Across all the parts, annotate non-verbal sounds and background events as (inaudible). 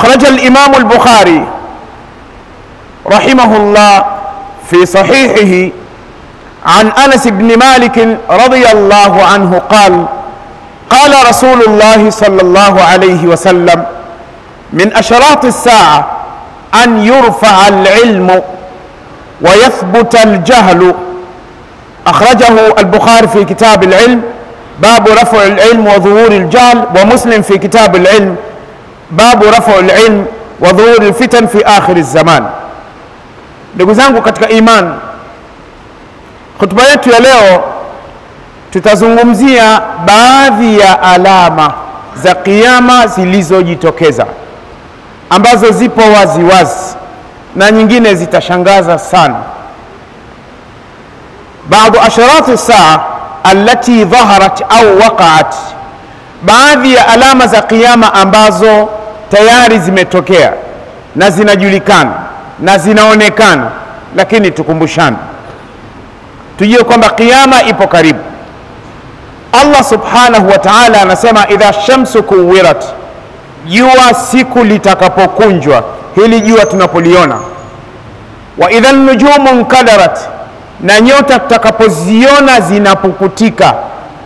أخرج الإمام البخاري رحمه الله في صحيحه عن أنس بن مالك رضي الله عنه قال قال رسول الله صلى الله عليه وسلم من أشراط الساعة أن يرفع العلم ويثبت الجهل. أخرجه البخاري في كتاب العلم باب رفع العلم وظهور الجهل ومسلم في كتاب العلم. babu rafaul ilm wa dhuhuri lfitan fi akhiri zaman. Ndugu zangu katika iman, hotuba yetu ya leo tutazungumzia baadhi ya alama za qiama zilizojitokeza ambazo zipo wazi wazi na nyingine zitashangaza sana. Baadhi asharatu saa allati dhaharat au waqaat, baadhi ya alama za qiama ambazo tayari zimetokea na zinajulikana na zinaonekana lakini tukumbushane. Tujue kwamba kiama ipo karibu. Allah subhanahu wa taala anasema idha shamsu kuwirat jua siku litakapokunjwa hili jua tunapoliona. Wa idha nujumu nkadarat na nyota tutakapoziona zinapukutika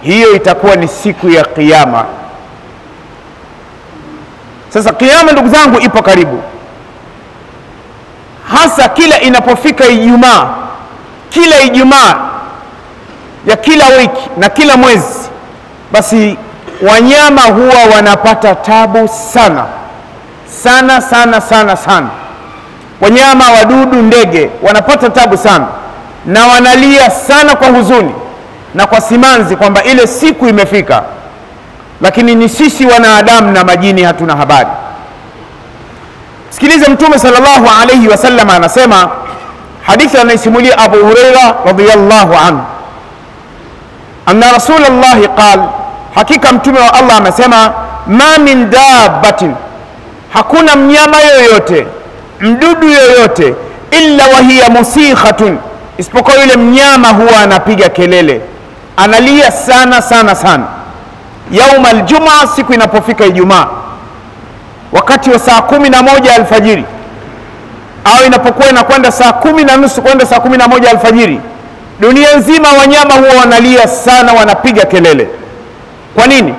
hiyo itakuwa ni siku ya kiama sasa kiama ndugu zangu ipo karibu. Hasa kila inapofika ijumaa kila ijumaa ya kila wiki na kila mwezi basi wanyama huwa wanapata tabu sana. Sana sana sana sana. Wanyama wadudu ndege wanapata tabu sana. Na wanalia sana kwa huzuni na kwa simanzi kwamba ile siku imefika lakini ni sisi wanadamu na majini hatuna habari. Sikiliza mtume sallallahu alayhi wasallam anasema hadithi anaisimulia abu Huraira radhiyallahu anhu. Anna rasulullahi qal hakika mtume wa allah amesema ma min dabatin hakuna mnyama yoyote mdudu yoyote illa wahiya musikhatun isipokuwa yule mnyama huwa anapiga kelele analia sana sana sana yauma aljumaa siku inapofika ijumaa wakati wa saa kumi na moja alfajiri au inapokuwa inakwenda saa kumi na nusu kwenda saa kumi na moja alfajiri dunia nzima wanyama huwa wanalia sana wanapiga kelele. Kwa nini?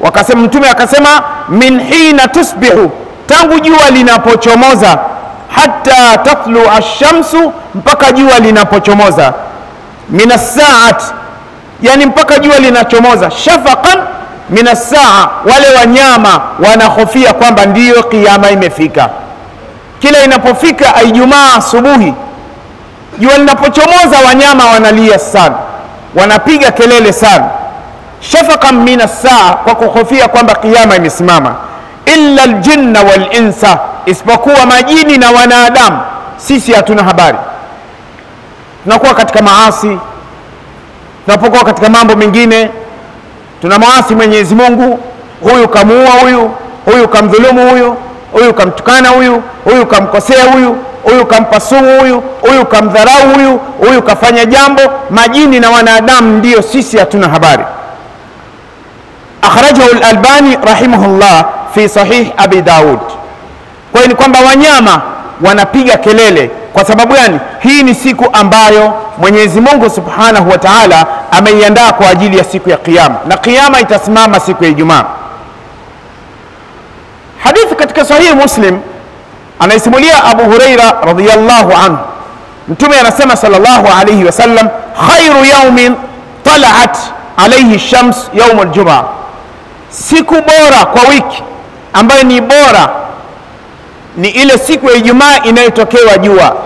Wakasema mtume akasema min hina tusbihu tangu jua linapochomoza hata tatlu ashamsu mpaka jua linapochomoza. Min assaat yani mpaka jua linachomoza shafaqan min assaa wale wanyama wanahofia kwamba ndiyo kiama imefika. Kila inapofika aijumaa asubuhi jua linapochomoza wanyama wanalia sana wanapiga kelele sana. Shafaqan min assaa kwa kuhofia kwamba kiama imesimama. Illa ljinna walinsa isipokuwa majini na wanadamu. Sisi hatuna habari. Tunakuwa katika maasi tunapokuwa katika mambo mengine tuna mawasi mwenyezi mungu huyu kamuua huyu huyu kamdhulumu huyu huyu kamtukana huyu huyu kamkosea huyu huyu kampa sumu huyu huyu kamdharau huyu huyu kafanya jambo majini na wanadamu ndiyo sisi hatuna habari. Akhrajahu lalbani rahimahullah fi sahih abi daud. Kwa ni kwamba wanyama wanapiga kelele. Kwa sababu gani? Hii ni siku ambayo mwenyezi mungu subhanahu wa taala ameiandaa kwa ajili ya siku ya Kiyama, na Kiyama itasimama siku ya ijumaa. Hadithi katika sahihi muslim anaisimulia abu Huraira radhiyallahu anhu. Mtume anasema sallallahu alaihi wasallam khairu yaumin talaat alayhi shams yaumu ljumaa siku bora kwa wiki ambayo ni bora ni ile siku ya ijumaa inayotokewa jua.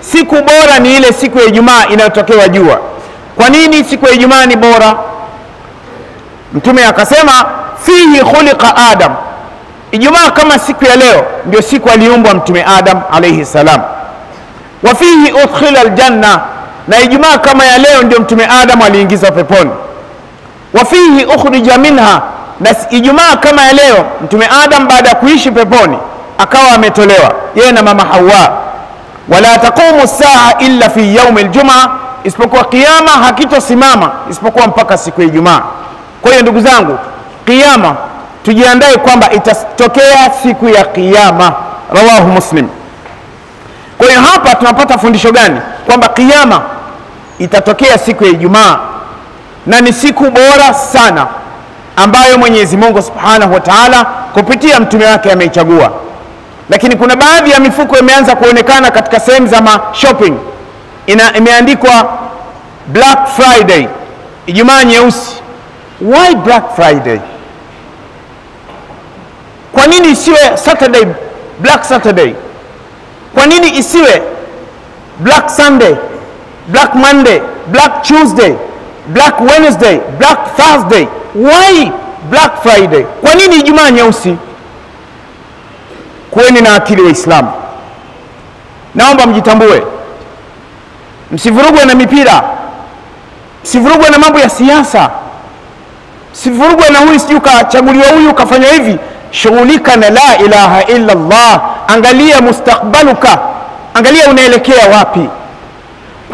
Siku bora ni ile siku ya ijumaa inayotokewa jua. Kwa nini siku ya ijumaa ni bora? Mtume akasema fihi khuliqa adam. Ijumaa kama siku ya leo ndio siku aliumbwa mtume adam alaihi salam. Wa fihi udkhila ljanna na ijumaa kama ya leo ndio mtume adam aliingiza peponi. Wa fihi ukhrija minha. Na ijumaa kama ya leo mtume adam baada ya kuishi peponi akawa ametolewa yeye na mama hawa wala taqumu saa illa fi yaumi ljuma, isipokuwa kiama hakitosimama isipokuwa mpaka siku ya ijumaa kwa hiyo ndugu zangu kiama tujiandae kwamba itatokea siku ya Kiyama. Rawahu Muslim. Kwa hiyo hapa tunapata fundisho gani? Kwamba Kiyama itatokea siku ya Ijumaa na ni siku bora sana ambayo Mwenyezi Mungu Subhanahu wa Ta'ala kupitia mtume wake ameichagua. Lakini kuna baadhi ya mifuko imeanza kuonekana katika sehemu za shopping, ina imeandikwa Black Friday, Ijumaa nyeusi. Why Black Friday? Kwa nini isiwe Saturday, Black Saturday? Kwa nini isiwe Black Sunday, Black Monday, Black Tuesday, Black Wednesday, Black Thursday? Why Black Friday? Kwa nini Ijumaa nyeusi? Kuweni na akili Waislamu, naomba mjitambue, msivurugwe na mipira, msivurugwe na mambo ya siasa, msivurugwe na huyu sijui kachaguliwa huyu ukafanywa hivi. Shughulika na la ilaha illa Allah, angalia mustakbaluka, angalia unaelekea wapi.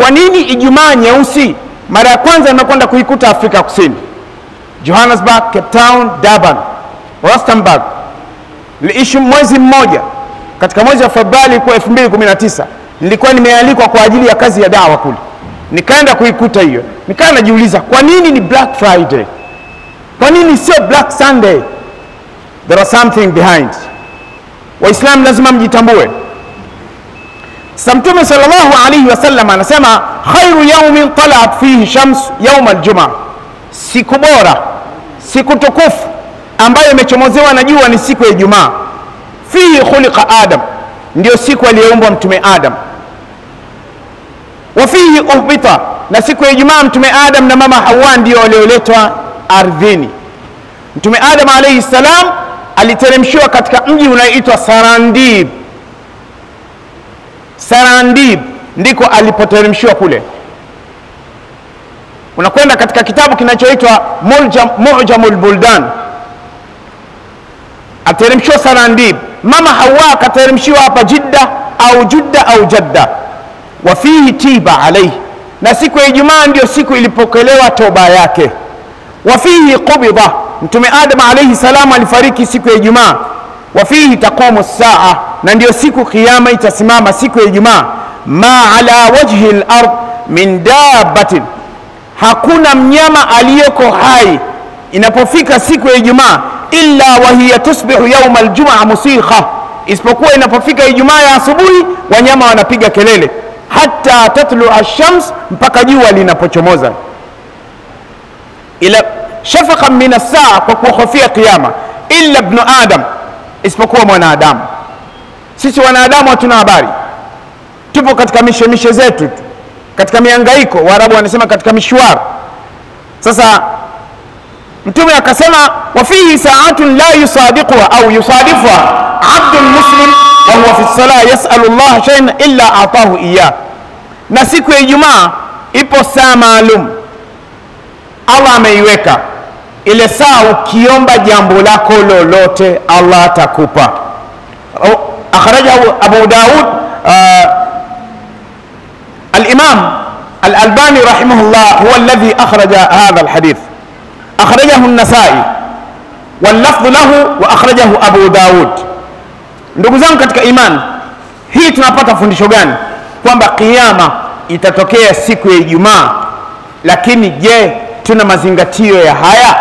Kwa nini Ijumaa nyeusi? Mara ya kwanza nimekwenda kuikuta Afrika Kusini, Johannesburg, Cape Town, Durban, Rustenburg. Niliishi mwezi mmoja katika mwezi wa Februari ilikuwa 2019 nilikuwa nimealikwa kwa ajili ya kazi ya dawa kule, nikaenda kuikuta hiyo, nikaa najiuliza kwa nini ni Black Friday, kwa nini sio Black Sunday? There are something behind. Waislamu lazima mjitambue. Sa Mtume sallallahu alaihi wasallam anasema khairu yaumin talat fihi shams yauma aljuma, siku bora, siku tukufu ambayo imechomozewa na jua ni siku ya Ijumaa. Fihi khuliqa Adam, ndio siku aliyeumbwa Mtume Adam. Wa fihi uhbita, na siku ya Ijumaa Mtume Adam na mama Hawa ndio walioletwa ardhini. Mtume Adam alaihi salam aliteremshiwa katika mji unaoitwa Sarandib. Sarandib ndiko alipoteremshiwa kule. Unakwenda katika kitabu kinachoitwa Mujamul Buldan, ateremshiwa Sarandib. Mama Hawa akateremshiwa hapa Jidda au Judda au Jadda. Wa fihi tiba alaihi, na siku ya Ijumaa ndio siku ilipokelewa toba yake. Wa fihi qubida Mtume Adam alayhi salam alifariki siku ya Ijumaa. Wa fihi taqumu saa, na ndio siku kiyama itasimama siku ya Ijumaa. Ma ala wajhi al-ard min dabatin hakuna mnyama aliyoko hai inapofika siku ya Ijumaa, illa wa hiya tusbihu yauma al-jum'a musikha, isipokuwa inapofika Ijumaa ya asubuhi wanyama wanapiga kelele, hata tatlu ash-shams, mpaka jua linapochomoza ila shafaqan min as-saa, kwa kuhofia kiyama. Illa ibnu adam, isipokuwa mwanadamu. Sisi wanadamu hatuna habari, tupo katika mishemishe zetu tu, katika miangaiko. Waarabu wanasema katika mishwara. Sasa Mtume akasema, wa fihi saatun la yusadiquha au yusadifuha abdun muslim wa huwa fi salah yasalu Allah shay'an illa atahu iyah, na siku ya Ijumaa ipo saa maalum Allah ameiweka ile saa, ukiomba jambo lako lolote Allah atakupa. Akhrajahu Abu Daud. Uh, al-Imam al-Albani rahimahullah huwa alladhi akhraja hadha al-hadith, akhrajahu an-Nasai wallafdhu lahu wa akhrajahu Abu Daud. Ndugu zangu katika imani hii, tunapata fundisho gani? Kwamba kiyama itatokea siku ya Ijumaa, lakini je, tuna mazingatio ya haya?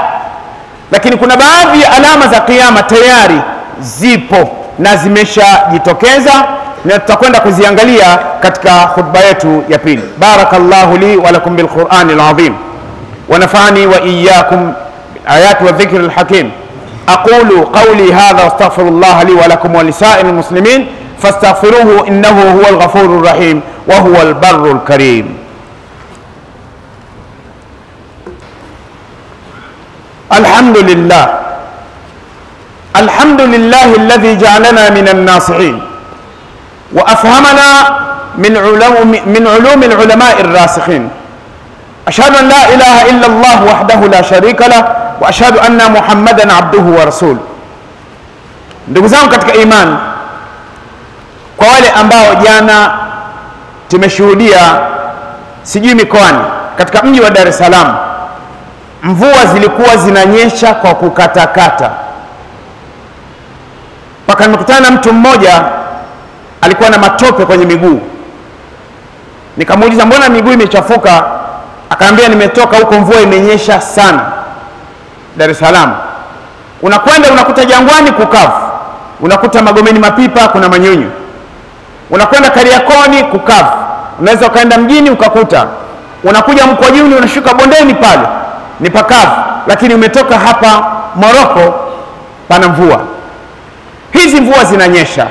Lakini kuna baadhi ya alama za kiyama tayari zipo na zimeshajitokeza, na tutakwenda kuziangalia katika khutba yetu ya pili. Barakallahu li wa lakum bilqurani al-azim ونفعني وإياكم آيات والذكر الحكيم. أقول قولي هذا أستغفر الله لي ولكم ولسائر المسلمين فاستغفروه إنه هو الغفور الرحيم وهو البر الكريم. الحمد لله. الحمد لله الذي جعلنا من الناصحين وأفهمنا من علوم من علوم العلماء الراسخين. ashhadu an la ilaha illa Allah wahdahu la sharika la wa ashhadu anna Muhammadan abduhu wa rasul Ndugu zangu katika iman kwa wale ambao jana tumeshuhudia sijui mikoani, katika mji wa Dar es Salaam mvua zilikuwa zinanyesha kwa kukatakata, mpaka nimekutana na mtu mmoja alikuwa na matope kwenye miguu, nikamuuliza mbona miguu imechafuka? Akaambia nimetoka huko mvua imenyesha sana. Dar es salaam. Unakwenda unakuta jangwani kukavu. Unakuta magomeni mapipa kuna manyunyu. Unakwenda kariakoni kukavu. Unaweza ukaenda mjini ukakuta. Unakuja mkwajuni unashuka bondeni pale. Ni pakavu lakini umetoka hapa moroko pana mvua. Hizi mvua zinanyesha.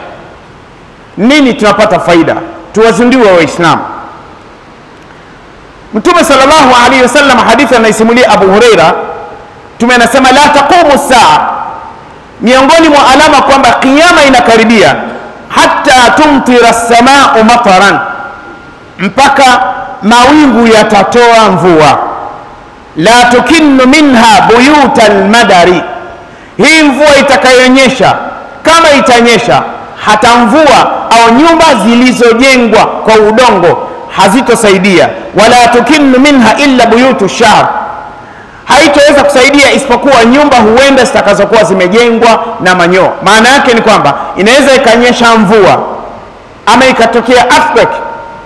Nini tunapata faida? Tuwazundiwe waislamu mtume sallallahu alaihi wasallam hadithi anaisimulia abu hureira mtume anasema la taqumu saa. Miongoni mwa alama kwamba qiama inakaribia hata tumtira lsamau mataran mpaka mawingu yatatoa mvua. La tukinnu minha buyuta lmadari hii mvua itakayonyesha kama itanyesha hata mvua au nyumba zilizojengwa kwa udongo hazitosaidia. Wala tukinnu minha illa buyutu shar, haitoweza kusaidia isipokuwa nyumba huenda zitakazokuwa zimejengwa na manyoo. Maana yake ni kwamba inaweza ikanyesha mvua ama ikatokea earthquake.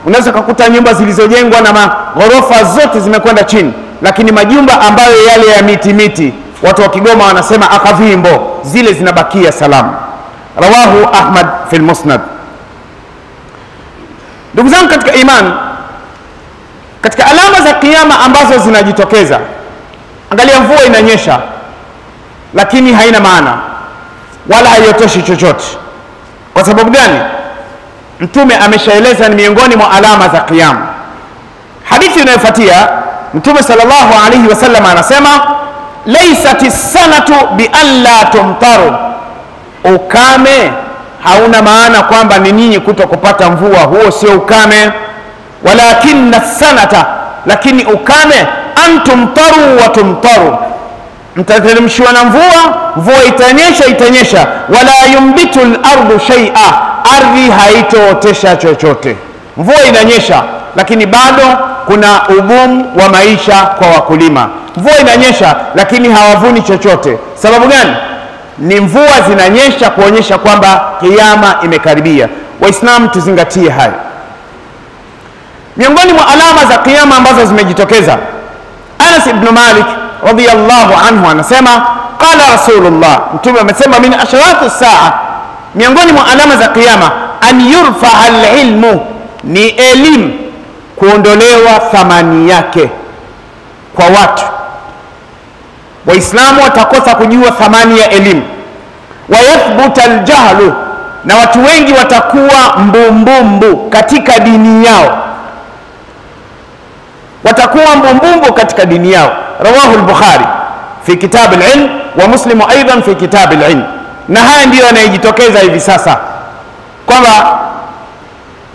Unaweza ukakuta nyumba zilizojengwa na maghorofa zote zimekwenda chini lakini majumba ambayo yale ya miti miti watu wa kigoma wanasema akavimbo zile zinabakia salama. Rawahu ahmad fi lmusnad ndugu zangu katika iman katika alama za kiama ambazo zinajitokeza angalia mvua inanyesha lakini haina maana wala haiotoshi chochote. Kwa sababu gani? Mtume ameshaeleza ni miongoni mwa alama za kiama hadithi inayofuatia mtume salllahu alaihi wasallam anasema laisat sanatu bialla tumtaru. Ukame hauna maana kwamba ni nyinyi kuto kupata mvua huo sio ukame. Walakina sanata lakini ukame antumtaru watumtaru wa tumtaru mtateremshiwa na mvua mvua itanyesha itanyesha. Wala yumbitu lardu shaia ardhi haitootesha chochote. Mvua inanyesha lakini bado kuna ugumu wa maisha kwa wakulima. Mvua inanyesha lakini hawavuni chochote. Sababu gani ni mvua zinanyesha kuonyesha kwamba kiama imekaribia. Waislamu tuzingatie hayo. Miongoni mwa alama za kiama ambazo zimejitokeza anas ibn malik radhiyallahu anhu anasema qala rasulullah mtume amesema min asharati saa. Miongoni mwa alama za kiama an yurfaa alilmu, ni elimu kuondolewa thamani yake kwa watu waislamu watakosa kujua thamani ya elimu. Wayathbuta ljahlu na watu wengi watakuwa mbumbumbu katika dini yao. Watakuwa mbumbumbu katika dini yao. Rawahu lbukhari fi kitabi lilm wa muslimu aidan fi kitabi lilm na haya ndiyo yanayojitokeza hivi sasa kwamba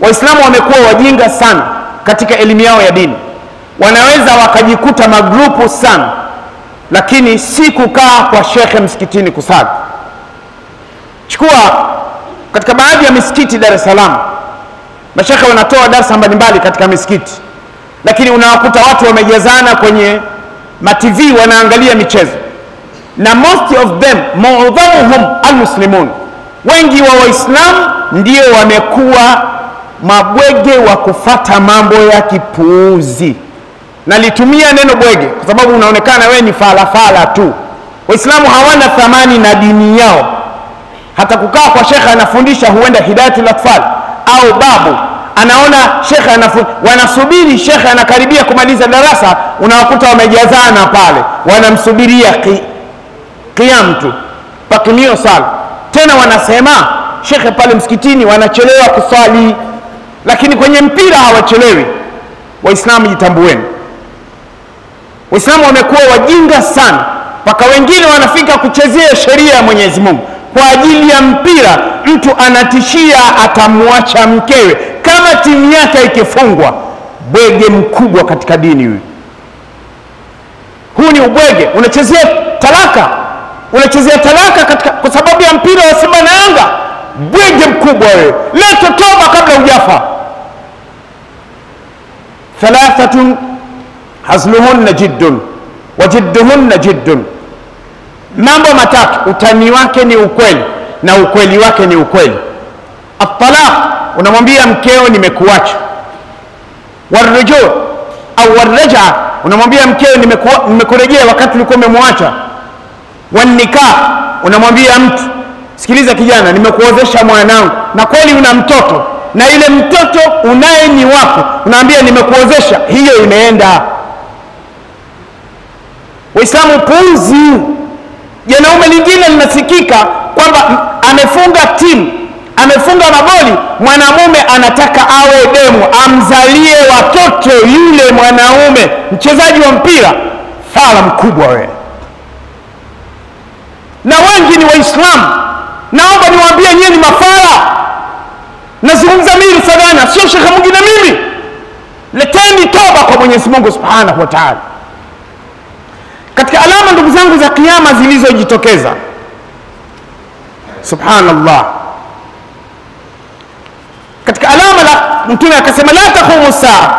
waislamu wamekuwa wajinga sana katika elimu yao ya dini. Wanaweza wakajikuta magrupu sana lakini si kukaa kwa shekhe msikitini kusali chukua katika baadhi ya misikiti dar es salaam mashekhe wanatoa darsa mbalimbali katika misikiti lakini unawakuta watu wamejazana kwenye matv wanaangalia michezo. Na most of them mudhamuhum almuslimun. Wengi wa waislamu ndio wamekuwa mabwege wa kufata mambo ya kipuuzi nalitumia neno bwege kwa sababu unaonekana wewe ni falafala tu. Waislamu hawana thamani na dini yao. Hata kukaa kwa shekhe anafundisha huenda hidayatul atfal au babu. Anaona shekhe anafundisha, wanasubiri shekhe anakaribia kumaliza darasa unawakuta wamejazana pale. Wanamsubiria ki, kiam tu. Pakimio sala tena wanasema shekhe pale msikitini wanachelewa kuswali. Lakini kwenye mpira hawachelewi. Waislamu jitambueni waislamu wamekuwa wajinga sana. Mpaka wengine wanafika kuchezea sheria ya mwenyezi mungu. Kwa ajili ya mpira mtu anatishia atamwacha mkewe. Kama timu yake ikifungwa bwege mkubwa katika dini huyu. Huu ni ubwege. Unachezea talaka. Unachezea talaka katika, kwa sababu ya mpira wa simba na yanga. Bwege mkubwa wewe. Leta toba kabla hujafa. Thalathatun hazluhunna jiddun wa jidduhunna jiddun mambo matatu utani wake ni ukweli na ukweli wake ni ukweli. Atalaq, unamwambia mkeo nimekuacha. Warujuu au warraja, unamwambia mkeo nimekurejea wakati ulikuwa umemwacha. Wanikah, unamwambia mtu sikiliza, kijana, nimekuozesha mwanangu, na kweli una mtoto na ile mtoto unaye ni wako, unaambia nimekuozesha, hiyo imeenda. Waislamu puuzi. Janaume lingine linasikika kwamba amefunga timu amefunga magoli, mwanamume anataka awe demu, amzalie watoto yule mwanaume, mchezaji wa mpira. Fala mkubwa wewe, na wengi ni Waislamu. Naomba niwaambie nyie ni mafala. Nazungumza mimi Sadana, sio shekhe mwingine mimi. Leteni toba kwa Mwenyezi Mungu Subhanahu wa Ta'ala. Katika alama ndugu zangu za kiyama zilizojitokeza, subhanallah, katika alama la Mtume akasema la taqumu saa,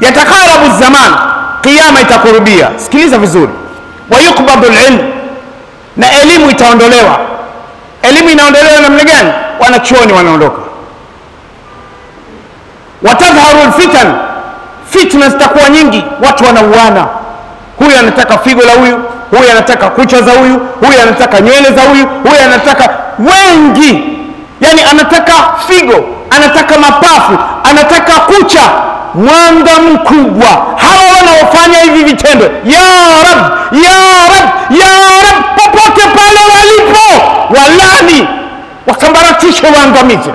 yatakarabu zaman, kiyama itakurubia. Sikiliza vizuri, wa yukbadu lilm, na elimu itaondolewa. Elimu inaondolewa namna gani? Wanachuoni wanaondoka. Watadhharu lfitan, fitna zitakuwa nyingi, watu wanauana huyu anataka figo la huyu, huyu anataka kucha za huyu, huyu anataka nywele za huyu, huyu anataka wengi, yani anataka figo, anataka mapafu, anataka kucha. Mwanga mkubwa. Hawa wanaofanya hivi vitendo, ya Rab, ya Rab, ya Rab, popote pale walipo, walani wasambaratishe, waangamize.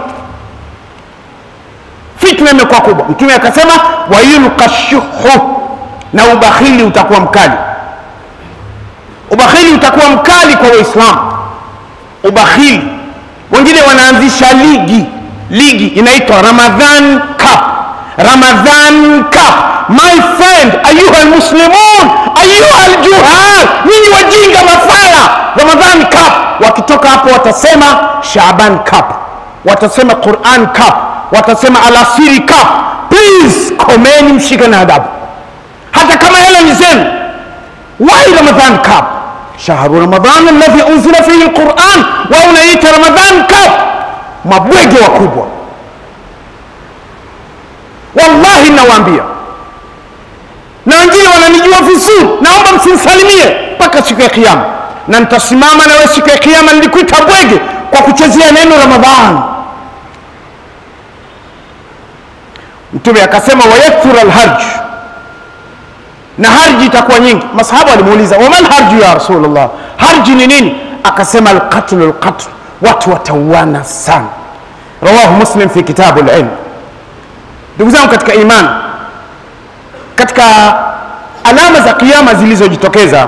Fitna imekuwa kubwa. Mtume akasema wayulka shuhu na ubakhili utakuwa mkali. Ubakhili utakuwa mkali kwa Waislamu. Ubakhili, wengine wanaanzisha ligi, ligi inaitwa Ramadhan Cup. Ramadhan Cup, my friend, ayuha almuslimun, ayuha aljuhal, nyinyi wajinga mafala. Ramadhan Cup, wakitoka hapo watasema Shaban Cup, watasema Quran Cup, watasema Alasiri Cup. Please komeni, mshike na adabu hata kama hela ni zenu. Why Ramadan Cup? Shahru Ramadan alladhi unzila fihi alquran, wa unaita Ramadan Cup. Mabwege wakubwa, wallahi nawaambia, na wengine wananijua vizuri, naomba msinisalimie mpaka siku ya Kiyama, na nitasimama nawe siku ya Kiyama nilikuita bwege kwa kuchezea neno Ramadhan. Mtume akasema wayakthura alharj na harji itakuwa nyingi. Masahaba walimuuliza wamal harju ya Rasulullah, harji ni nini? Akasema alqatlu lqatlu watu watauana sana. Rawahu Muslim fi kitabu lilm. Ndugu zangu katika iman, katika alama za kiyama zilizojitokeza,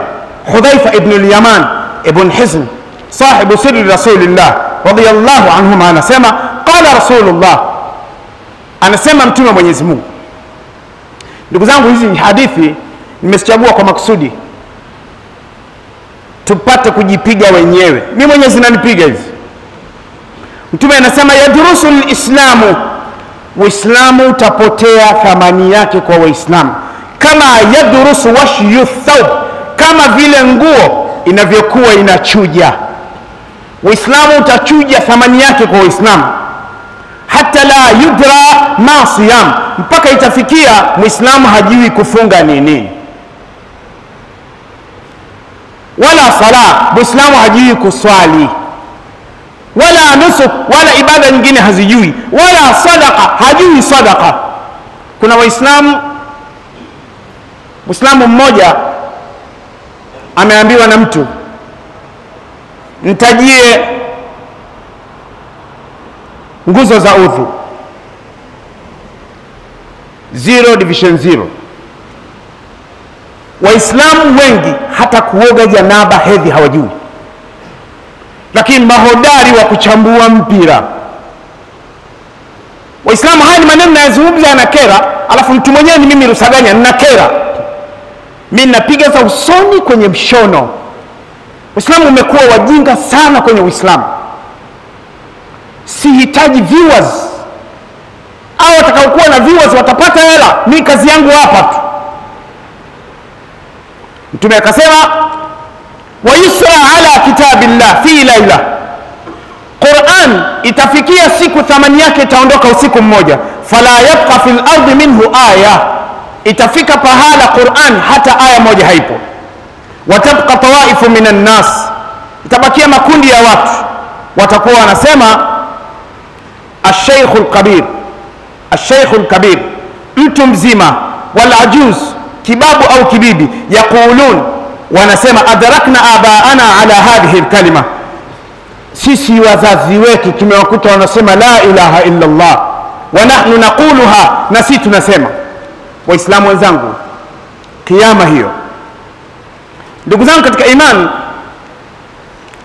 Hudhaifa ibn al-Yaman ibn Hizn sahibu sirri Rasulillah radiyallahu anhuma anasema qala Rasulullah, anasema mtume wa Mwenyezi. Ndugu zangu, hizi hadithi nimezichagua kwa makusudi tupate kujipiga wenyewe. Mi mwenyewe zinanipiga hivi. Mtume anasema yadrusu lislamu, Uislamu utapotea thamani yake kwa Waislamu kama yadrusu washyu thaub, kama vile nguo inavyokuwa inachuja. Uislamu utachuja thamani yake kwa Waislamu hata la yudra ma siyam, mpaka itafikia Mwislamu hajui kufunga ni nini wala sala, Muislamu hajui kuswali wala nusuk, wala ibada nyingine hazijui, wala sadaqa, hajui sadaqa. Kuna Waislamu, Muislamu mmoja ameambiwa na mtu, nitajie nguzo za udhu, zero division zero. Waislamu wengi hata kuoga janaba hedhi hawajui, lakini mahodari wa kuchambua mpira. Waislamu, haya ni maneno nayazungumza yanakera, alafu mtu mwenyewe ni mimi Rusaganya, ninakera mi napiga za usoni kwenye mshono. Waislamu umekuwa wajinga sana kwenye Uislamu. Sihitaji viewers au watakaokuwa na viewers watapata hela, mi kazi yangu hapa tu. Mtume akasema wa yusra ala kitabillah fi laila, itafikia siku thamani yake itaondoka usiku mmoja. Fala yabqa fi lardi minhu aya. Itafika pahala quran hata aya moja haipo. Watabqa tawaifu min annas itabakia makundi ya watu. Watakuwa wanasema alsheikhu lkabir alsheikhu lkabir mtu mzima. Walajuz kibabu au kibibi yaqulun wanasema adrakna abaana ala hadhihi lkalima sisi wazazi wetu tumewakuta wanasema la ilaha illa llah wa nahnu naquluha na si tunasema. Waislamu wenzangu kiama hiyo. Ndugu zangu katika iman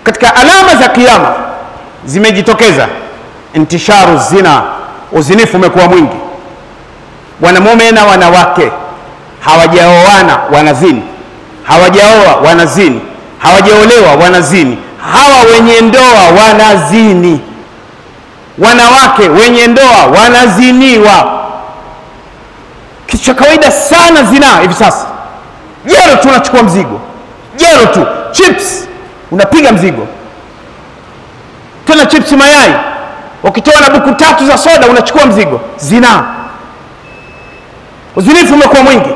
katika alama za kiama zimejitokeza. Intisharu zina uzinifu umekuwa mwingi. Wanamume na wanawake hawajaoana wanazini hawajaoa wanazini hawajaolewa wanazini hawa wenye ndoa wanazini wanawake wenye ndoa wanaziniwa kitu cha kawaida sana zinaa hivi sasa. Jero tu unachukua mzigo. Jero tu. Chips. Unapiga mzigo. Tena chips mayai. Ukitoa na buku tatu za soda unachukua mzigo. Zinaa uzinifu umekuwa mwingi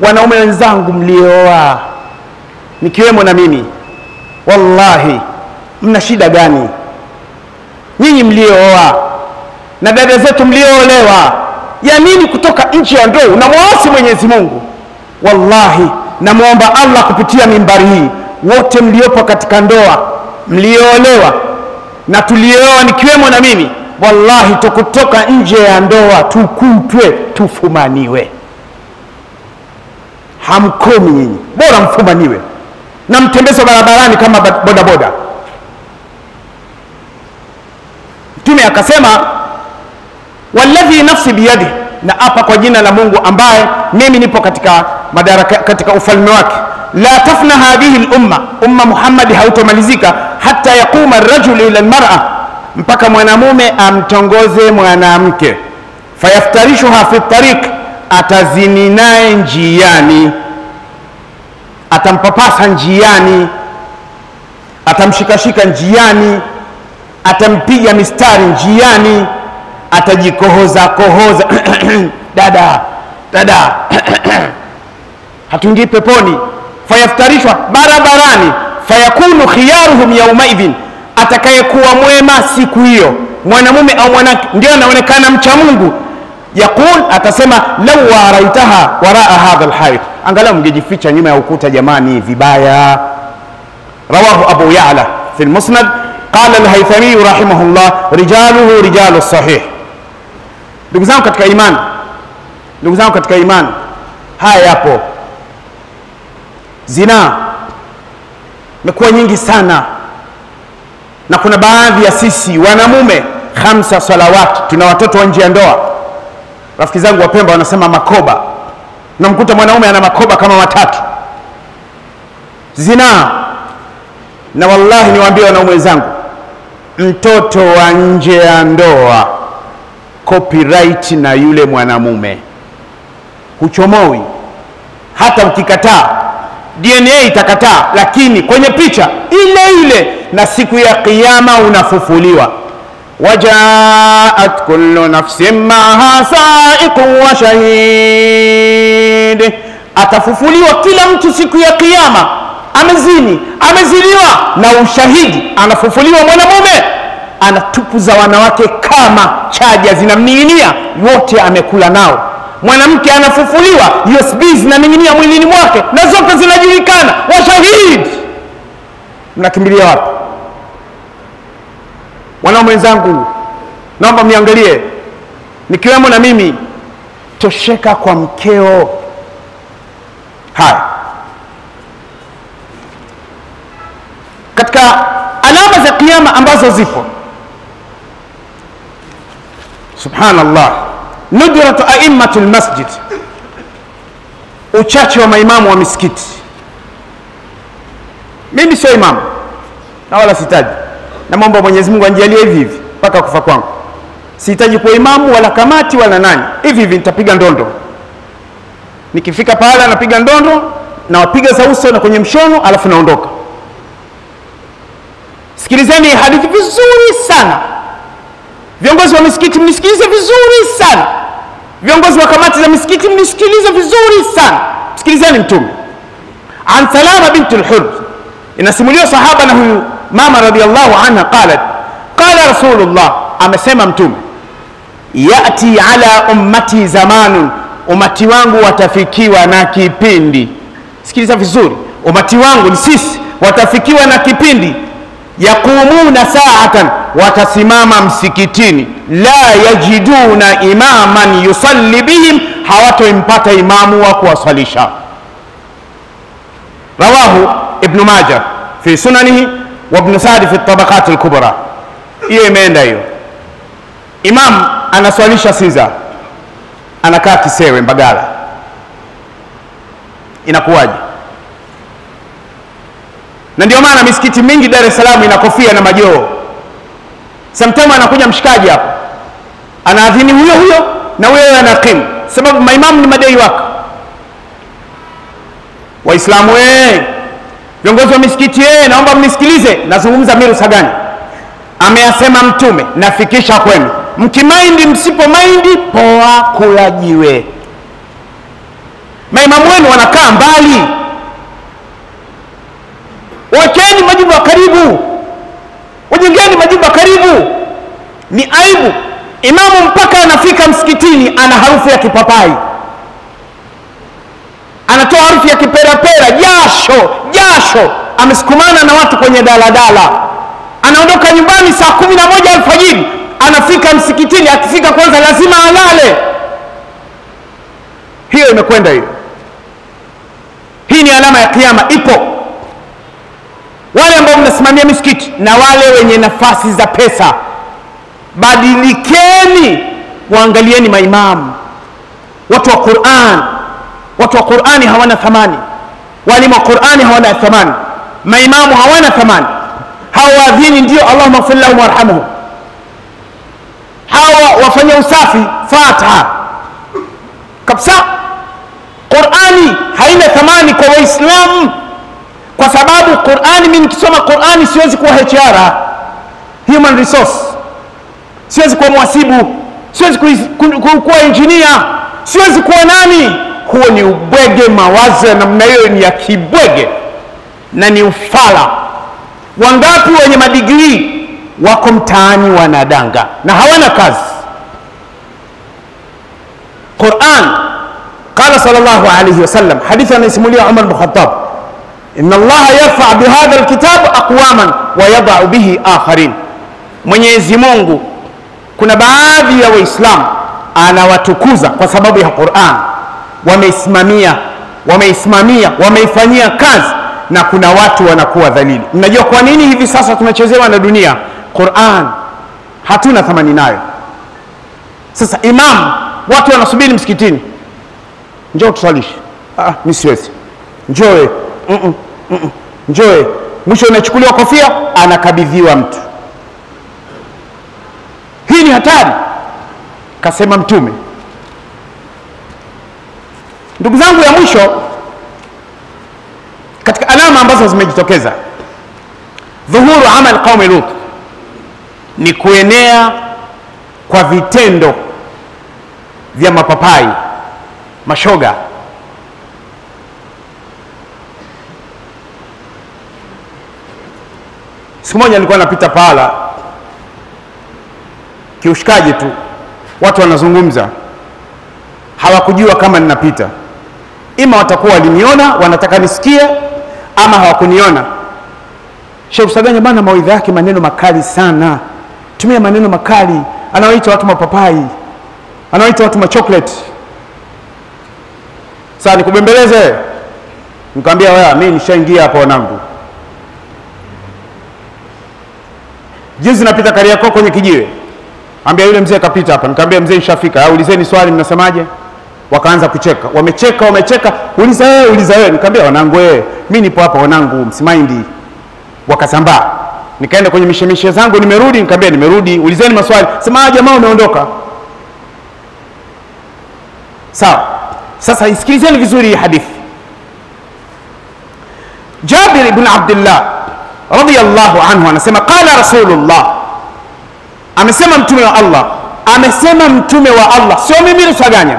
wanaume wenzangu mlioa nikiwemo na mimi. Wallahi mna shida gani? Nyinyi mliooa na dada zetu mlioolewa ya nini kutoka nchi ya ndoa unamwasi mwenyezi mungu? Wallahi namwomba allah kupitia mimbari hii wote mliopo katika ndoa mlioolewa na tulioa nikiwemo na mimi wallahi tukutoka nje ya ndoa tukutwe tufumaniwe hamkomi nyinyi. Bora mfumaniwe. Na mtembezwa barabarani kama bodaboda. Mtume akasema walladhi nafsi biyadi na apa kwa jina la mungu ambaye mimi nipo katika madaraka, katika ufalme wake. La tafna hadhihi lumma umma muhammadi hautomalizika hata yaquma rajulu ila lmara mpaka mwanamume amtongoze mwanamke. Fayaftarishuha fi tariq atazini naye njiani. Atampapasa njiani. Atamshikashika njiani. Atampiga mistari njiani. Atajikohoza kohoza. (clears throat) Dada dada. (clears throat) Hatuingii peponi. Fayaftarishwa barabarani. Fayakunu khiyaruhum yaumaidhin. Atakayekuwa mwema siku hiyo. Mwanamume au mwanamke. Ndio anaonekana mcha mungu yaqul atasema lau waraitaha waraa hadha lhait angalau mngejificha nyuma ya ukuta jamani vibaya. Rawahu abu yala fi lmusnad qala lhaithamiyu rahimahullah rijaluhu rijalu sahih. Ndugu zangu katika iman ndugu zangu katika iman haya yapo. Zinaa imekuwa nyingi sana na kuna baadhi ya sisi wanamume khamsa salawati tuna watoto wa nje ya ndoa rafiki zangu wapemba wanasema makoba. Namkuta mwanaume ana makoba kama matatu. Zinaa na wallahi niwaambie wanaume wenzangu mtoto wa nje ya ndoa copyright na yule mwanamume. Huchomowi hata ukikataa dna itakataa lakini kwenye picha ile ile na siku ya Kiyama unafufuliwa wajaat كل نفس معها سائق وشهيد. Atafufuliwa kila mtu siku ya kiyama. Amezini ameziniwa na ushahidi. Anafufuliwa mwanamume. Ana tupu za wanawake kama chaja zinamning'inia. Wote amekula nao. Mwanamke anafufuliwa. Usb zinaning'inia mwilini mwake na zote zinajulikana. Washahidi. Mnakimbilia wapi wanaume wenzangu naomba mniangalie. Nikiwemo na mimi tosheka kwa mkeo. Haya. Katika alama za kiama ambazo zipo. Subhanallah. Nudratu aimatu lmasjid uchache wa maimamu wa misikiti. Mimi sio imamu na wala sitaji namwomba mwenyezi mungu anjalie hivi hivi mpaka kufa kwangu. Sihitaji kuwa imamu wala kamati wala nani. Hivi hivi nitapiga ndondo. Nikifika pahala napiga ndondo nawapiga za uso na kwenye mshono alafu naondoka. Sikilizeni hadithi vizuri sana. Viongozi wa misikiti mnisikilize vizuri sana. Viongozi wa kamati za misikiti mnisikilize vizuri sana. Sikilizeni mtume. An salama bintul lhur inasimuliwa sahaba na huyu mama radiallahu anha qalat qala rasulullah amesema mtume yati ala ummati zamanun umati wangu watafikiwa na kipindi. Sikiliza vizuri umati wangu ni sisi watafikiwa na kipindi. Yaqumuna saatan watasimama msikitini. La yajiduna imaman yusalli bihim hawatoimpata imamu wa kuwaswalisha. Rawahu ibnu maja fi sunanihi wa ibnu sadi fi tabaqat lkubra hiyo imeenda hiyo imam anaswalisha siza anakaa kisewe mbagala inakuwaje na ndio maana misikiti mingi dar es salaam ina kofia na majoo Sometimes anakuja mshikaji hapo anaadhini huyo huyo na wewe anaqimu, sababu maimamu ni madai wako waislamu wee viongozi wa misikiti yeye, naomba mnisikilize. Nazungumza miru sagani. Ameyasema mtume nafikisha kwenu. Mkimaindi msipo maindi poa kula jiwe. Maimamu wenu wanakaa mbali. Wakeni majumba karibu. Wajengeni majumba karibu. Ni aibu. Imamu mpaka anafika msikitini ana harufu ya kipapai anatoa harufu ya kiperapera. Jasho jasho. Amesukumana na watu kwenye daladala. Anaondoka nyumbani saa kumi na moja alfajiri. Anafika msikitini. Akifika kwanza lazima alale. Hiyo imekwenda hiyo. Hii ni alama ya kiama ipo. Wale ambao mnasimamia misikiti na wale wenye nafasi za pesa badilikeni waangalieni maimamu. Watu wa quran watu wa qurani hawana thamani. Walimu wa qurani hawana thamani. Maimamu hawana thamani. Hawa waadhini ndio allahumaghfir lahum warhamhum hawa wafanya usafi fatiha. Kabisa. Qurani haina thamani kwa waislamu. Kwa sababu qurani mi nikisoma qurani siwezi kuwa hr human resource. Siwezi kuwa mwasibu. Siwezi kuwa injinia siwezi kuwa nani huo ni ubwege mawazo ya namna hiyo ni ya kibwege na ni ufala. Wangapi wenye madigrii wako mtaani wanadanga na hawana kazi? Quran qala sallallahu alayhi wasallam hadithi anaisimulia umar bin Khattab, inna allaha yarfa bihadha lkitab aqwaman wa yadau bihi akharin. Mwenyezi mungu kuna baadhi ya waislamu anawatukuza kwa sababu ya quran wameisimamia wameisimamia wameifanyia kazi na kuna watu wanakuwa dhalili. Mnajua kwa nini hivi sasa tunachezewa na dunia? Quran hatuna thamani nayo. Sasa imam watu wanasubiri msikitini. Njoo tusalishi ah, mi siwezi. Njoe mm-mm, mm-mm. njoe. Mwisho unachukuliwa kofia anakabidhiwa mtu. Hii ni hatari. Kasema mtume ndugu zangu ya mwisho katika alama ambazo zimejitokeza dhuhuru amal qaumi lut ni kuenea kwa vitendo vya mapapai mashoga. Siku moja nilikuwa napita pahala kiushikaji tu watu wanazungumza hawakujua kama ninapita ima watakuwa waliniona wanataka nisikie ama hawakuniona. Sheikh Usaganya bana mawaidha yake maneno makali sana. Tumia maneno makali. Anawaita watu mapapai. Anawaita watu machocolate. Sasa nikubembeleze. Nikamwambia wewe mimi nishaingia hapo wanangu. Juzi napita Kariakoo kwenye kijiwe. Ambia yule mzee kapita hapa. Nikamwambia mzee nishafika. Ulizeni swali mnasemaje wakaanza kucheka. Wamecheka wamecheka. Uliza wewe uliza wewe. Nikamwambia wanangu wewe mimi nipo hapa wanangu msimaindi wakasambaa. Nikaenda kwenye mishemishe zangu nimerudi. Nikamwambia nimerudi. Ulizeni maswali. Sema ah jamaa umeondoka. Sawa. Sasa isikilizeni vizuri hii hadithi. Jabir ibn Abdullah radiyallahu anhu anasema qala rasulullah. Amesema mtume wa Allah, amesema mtume wa Allah, sio mimi Rusaganya,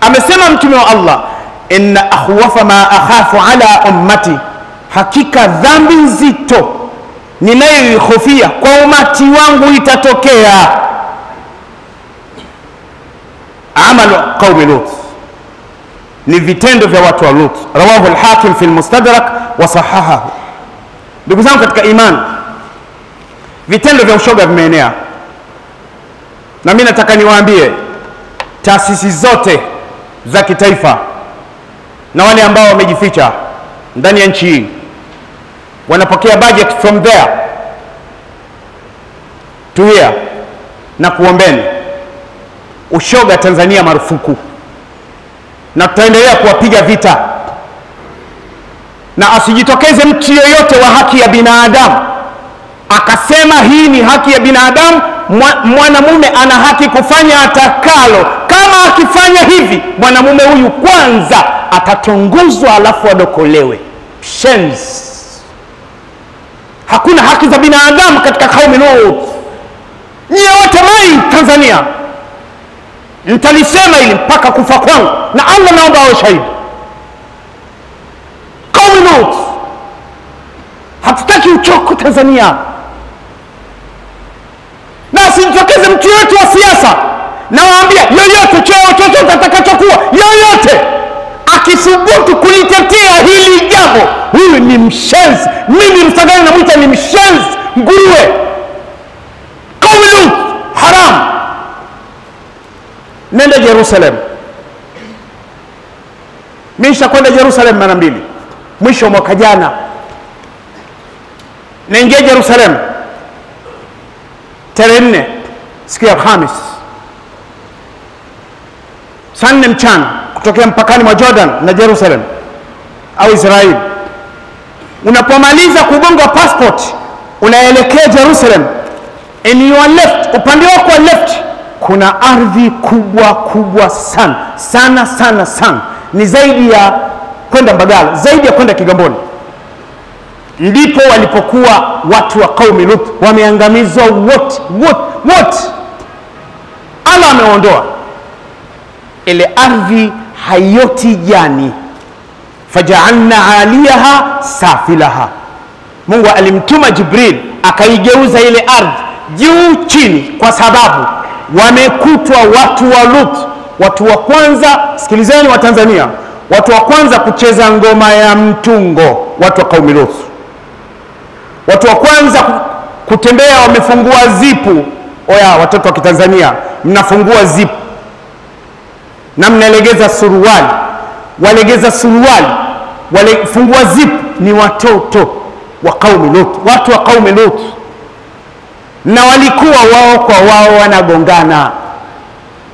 amesema mtume wa Allah, inna akhwafa ma akhafu ala ummati, hakika dhambi nzito ninayoihofia kwa umati wangu itatokea amalu qaumi Lut, ni vitendo vya watu wa Lut. Rawahu al-Hakim fi al-Mustadrak wa sahahahu. Ndugu zangu katika imani, vitendo vya ushoga vimeenea, na mimi nataka niwaambie taasisi zote za kitaifa na wale ambao wamejificha ndani ya nchi hii. Wanapokea budget from there. To here, na kuombeni. Ushoga Tanzania marufuku, na tutaendelea kuwapiga vita, na asijitokeze mtu yoyote wa haki ya binadamu akasema hii ni haki ya binadamu, mwanamume ana haki kufanya atakalo. Kama akifanya hivi, mwanamume huyu kwanza atatunguzwa, alafu adokolewe. Shenzi, hakuna haki za binadamu katika kaumi Lut. Nyie wote mai Tanzania ntalisema ili mpaka kufa kwangu, na Allah naomba awe shahidi. Kaumi Lut, hatutaki uchoko Tanzania, na asijitokeze mtu yoyote wa siasa. Nawaambia yoyote, cheo chochote atakachokuwa, yoyote akithubutu kulitetea hili jambo, huyu ni mshenzi. Mimi Rusaganya namwita ni mshenzi, nguruwe. Qaumi Lut haramu Nenda Jerusalem. Misha nishakwenda Jerusalem mara mbili, mwisho wa mwaka jana. Naingia Jerusalem tarehe nne, siku ya Alhamis, saa nne mchana kutokea mpakani mwa Jordan na Jerusalem au Israeli. Unapomaliza kugonga passport, unaelekea Jerusalem, in your left, upande wako wa left kuna ardhi kubwa kubwa sana sana sana sana, ni zaidi ya kwenda Mbagala, zaidi ya kwenda Kigamboni. Ndipo walipokuwa watu wa kaumi Lut wameangamizwa wote wote wote. Allah ameondoa ile ardhi hayoti jani, fajaalna aliyaha safilaha. Mungu alimtuma Jibril akaigeuza ile ardhi juu chini, kwa sababu wamekutwa watu wa Lut, watu wa kwanza. Sikilizeni wa Tanzania, watu wa kwanza kucheza ngoma ya mtungo, watu wa kaumi Lut, watu wa kwanza kutembea wamefungua zipu. Oya, watoto wa Kitanzania, mnafungua zipu na mnalegeza suruali, walegeza suruali, walefungua zipu ni watoto wa kaumi Lut, watu wa qaumi Lut na walikuwa wao kwa wao wanagongana,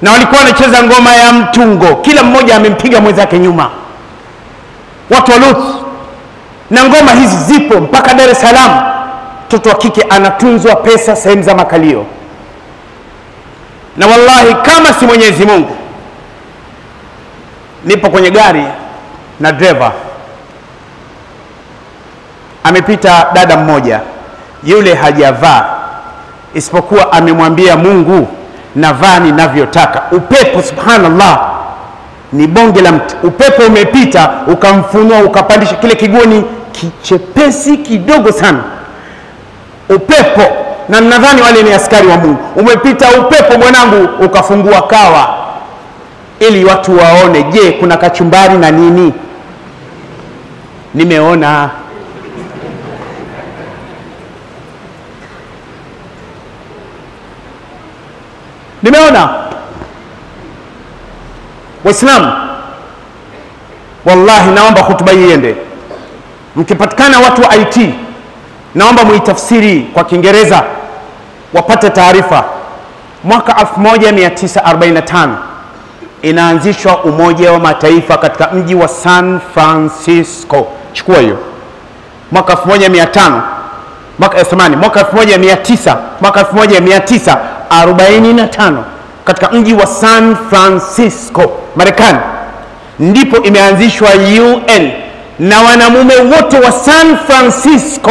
na walikuwa wanacheza ngoma ya mtungo, kila mmoja amempiga mwenzake nyuma, watu wa Lut. Na ngoma hizi zipo mpaka Dar es Salaam. Mtoto wa kike anatunzwa pesa sehemu za makalio, na wallahi, kama si Mwenyezi Mungu, nipo kwenye gari na dreva amepita dada mmoja, yule hajavaa isipokuwa amemwambia Mungu, navaa ninavyotaka. Upepo, subhanallah, ni bonge la mti. Upepo umepita ukamfunua, ukapandisha kile kiguoni kichepesi kidogo sana, upepo. Na nadhani wale ni askari wa Mungu. Umepita upepo, mwanangu, ukafungua kawa, ili watu waone, je, kuna kachumbari na nini? Nimeona nimeona Waislamu, wallahi, naomba hutuba hii iende. Mkipatikana watu wa IT, naomba muitafsiri kwa Kiingereza wapate taarifa. Mwaka 1945 inaanzishwa Umoja wa Mataifa katika mji wa San Francisco. Chukua hiyo, mwaka 1500 mwaka samani mwaka 1900 mwaka 1945 katika mji wa San Francisco Marekani, ndipo imeanzishwa UN na wanamume wote wa San Francisco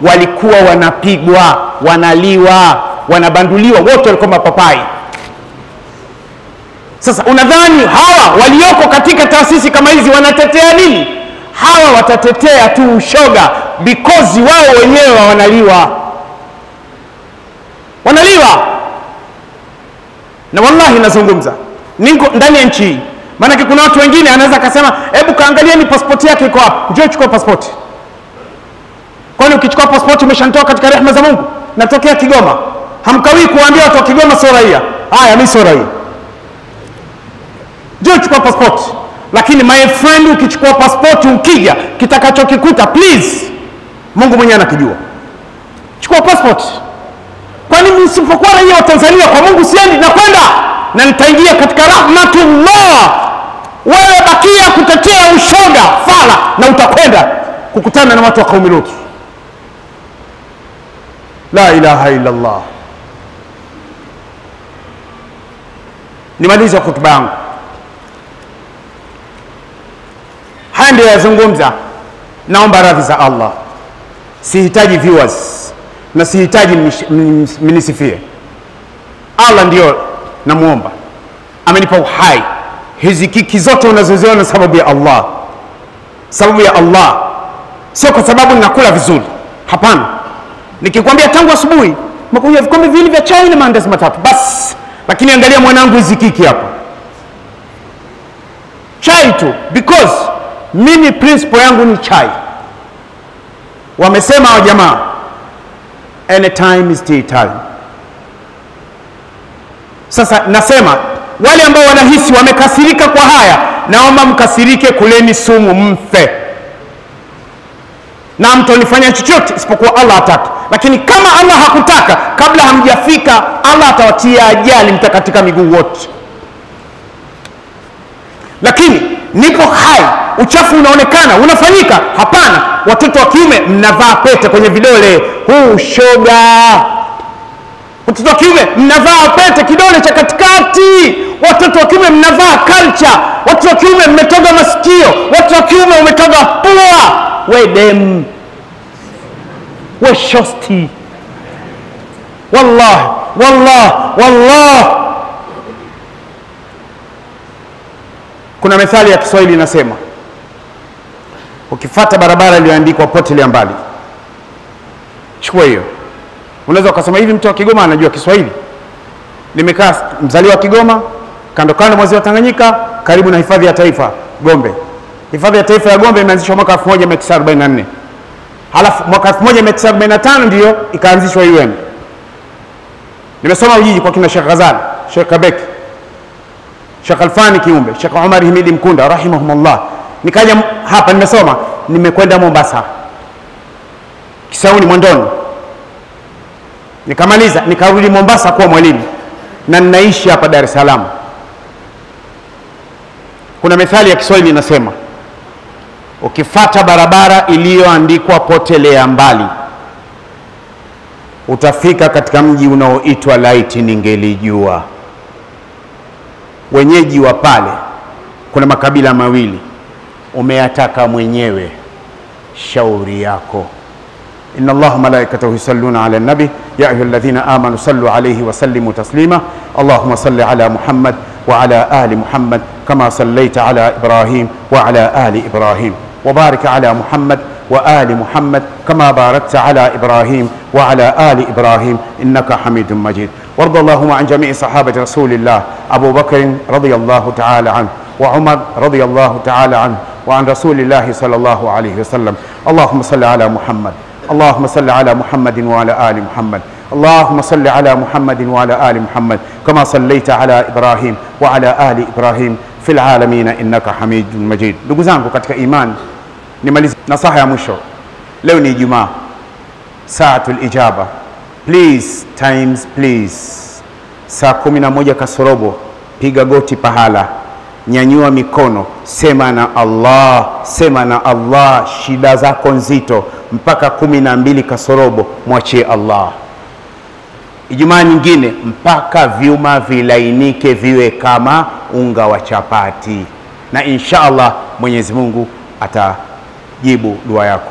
walikuwa wanapigwa, wanaliwa wanabanduliwa wote walikuwa mapapai sasa unadhani hawa walioko katika taasisi kama hizi wanatetea nini? Hawa watatetea tu ushoga because wao wenyewe wanaliwa. Wanaliwa. Na wallahi nazungumza niko ndani ya nchi hii. Maanake kuna watu wengine anaweza akasema hebu kaangalia ni pasipoti yake iko hapa njoo chukua pasipoti kwani ukichukua pasipoti umeshantoa katika rehma za mungu? Natokea kigoma. Hamkawii kuwaambia watu wa kigoma sio raia? Haya mi sio raia njoo chukua passport. lakini my friend ukichukua passport ukija kitakachokikuta please mungu mwenyewe anakijua. Chukua passport kwani msipokuwa raia wa tanzania kwa mungu siendi nakwenda. Na nitaingia katika rahmatullah wewe bakia kutetea ushoga fala na utakwenda kukutana na watu wa kaumi lutu. La ilaha illa allah nimalize hotuba yangu haya ndio yazungumza. Naomba radhi za allah. Sihitaji viewers na sihitaji mnisifie allah ndio namwomba amenipa uhai. Hizi kiki zote unazoziona sababu ya allah. Sababu ya allah. Sio kwa sababu ninakula vizuri. Hapana. Nikikwambia tangu asubuhi makunywa vikombe viwili vya chai na maandazi matatu. Basi lakini angalia mwanangu hizi kiki hapa. Chai tu. Because mimi principle yangu ni chai. Wamesema wa jamaa anytime is tea time. Sasa nasema wale ambao wanahisi wamekasirika kwa haya naomba mkasirike kuleni sumu mfe. Na mtonifanya chochote isipokuwa allah ataka lakini kama allah hakutaka kabla hamjafika allah atawatia ajali mtakatika miguu wote. Lakini nipo hai. Uchafu unaonekana. Unafanyika? Hapana. Watoto wa kiume mnavaa pete kwenye vidole. Huu shoga. Watoto wa kiume mnavaa pete kidole cha katikati. Watoto wa kiume mnavaa kalcha. watoto wa kiume mmetoga masikio. Watoto wa kiume umetoga pua. We dem. We shosti. Wallah wallah wallah kuna methali ya kiswahili inasema ukifata barabara iliyoandikwa potelea mbali. Chukua hiyo. Unaweza ukasema hivi mtu wa kigoma anajua kiswahili? Nimekaa mzaliwa wa kigoma kando kando mwa ziwa tanganyika karibu na hifadhi ya taifa gombe. Hifadhi ya taifa ya gombe imeanzishwa mwaka 1944 halafu mwaka 1945 ndiyo ikaanzishwa un nimesoma ujiji kwa kina Sheikh ghazali Sheikh kabeki Sheikh Alfani Kiumbe, Sheikh Umar Himidi Mkunda rahimahumullah. Nikaja hapa nimesoma, nimekwenda Mombasa, Kisauni Mwandoni, nikamaliza nikarudi Mombasa kuwa mwalimu na ninaishi hapa Dar es Salaam. Kuna methali ya Kiswahili inasema, ukifata barabara iliyoandikwa potelea mbali, utafika katika mji unaoitwa laiti ningelijua wenyeji wa pale kuna makabila mawili, umeyataka mwenyewe, shauri yako. inna allaha malaikatahu yusalluna ala nabi ya ayuha alladhina amanu sallu alayhi wa sallimu taslima allahumma salli ala muhammad wa ala ali muhammad kama sallaita ala ibrahim wa ala ali ibrahim wa barik ala muhammad وآل محمد كما باركت على إبراهيم وعلى آل إبراهيم إنك حميد مجيد وارض اللهم عن جميع صحابة رسول الله أبو بكر رضي الله تعالى عنه وعمر رضي الله تعالى عنه وعن رسول الله صلى الله عليه وسلم. اللهم صل على محمد اللهم صل على محمد وعلى آل محمد اللهم صل على محمد وعلى آل محمد كما صليت على إبراهيم وعلى آل إبراهيم في العالمين إنك حميد مجيد. Ndugu zangu katika imani nimalize. Nasaha ya mwisho. Leo ni please times please. Saa kumi na moja kasorobo piga goti pahala. Nyanyua mikono. Sema na allah sema na allah. Shida zako nzito. Mpaka kumi na mbili kasorobo mwachie allah. Ijumaa nyingine mpaka vyuma vilainike viwe kama unga wa chapati. Na insha allah mwenyezi mungu atajibu dua yako